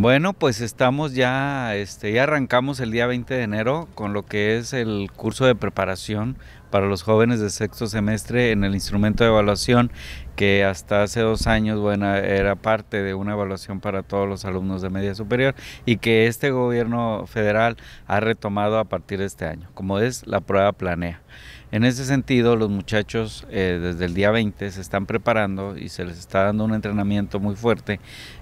Bueno, pues estamos ya, este, ya arrancamos el día 20 de enero con lo que es el curso de preparación para los jóvenes de sexto semestre en el instrumento de evaluación que hasta hace dos años bueno, era parte de una evaluación para todos los alumnos de media superior y que este gobierno federal ha retomado a partir de este año, como es la prueba planea. En ese sentido, los muchachos eh, desde el día 20 se están preparando y se les está dando un entrenamiento muy fuerte,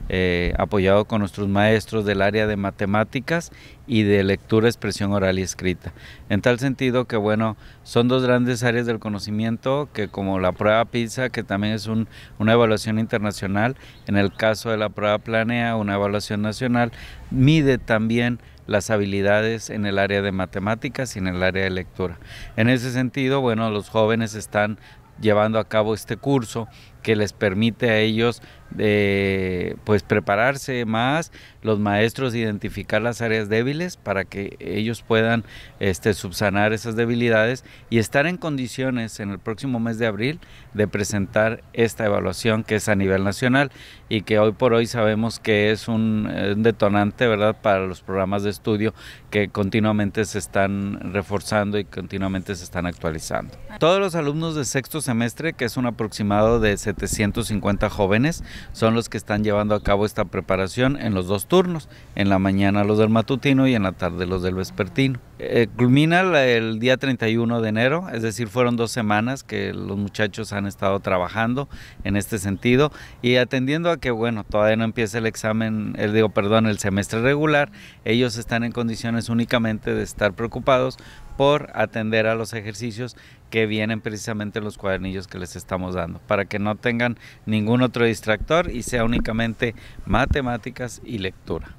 eh, apoyado con nuestros maestros del área de matemáticas y de lectura, expresión oral y escrita. En tal sentido que, bueno, son dos grandes áreas del conocimiento que como la prueba PISA, que también es una evaluación internacional, en el caso de la prueba Planea, una evaluación nacional, mide también las habilidades en el área de matemáticas y en el área de lectura. En ese sentido, bueno, los jóvenes están llevando a cabo este curso que les permite a ellos de pues prepararse más, los maestros identificar las áreas débiles para que ellos puedan este, subsanar esas debilidades y estar en condiciones en el próximo mes de abril de presentar esta evaluación que es a nivel nacional y que hoy por hoy sabemos que es un, un detonante verdad para los programas de estudio que continuamente se están reforzando y continuamente se están actualizando. Todos los alumnos de sexto semestre, que es un aproximado de 750 jóvenes, son los que están llevando a cabo esta preparación en los dos turnos, en la mañana los del matutino y en la tarde los del vespertino. Eh, culmina el día 31 de enero, es decir, fueron dos semanas que los muchachos han estado trabajando en este sentido y atendiendo a que, bueno, todavía no empieza el examen, el digo, perdón, el semestre regular, ellos están en condiciones únicamente de estar preocupados por atender a los ejercicios que vienen precisamente los cuadernillos que les estamos dando, para que no tengan ningún otro distractor y sea únicamente matemáticas y lectura.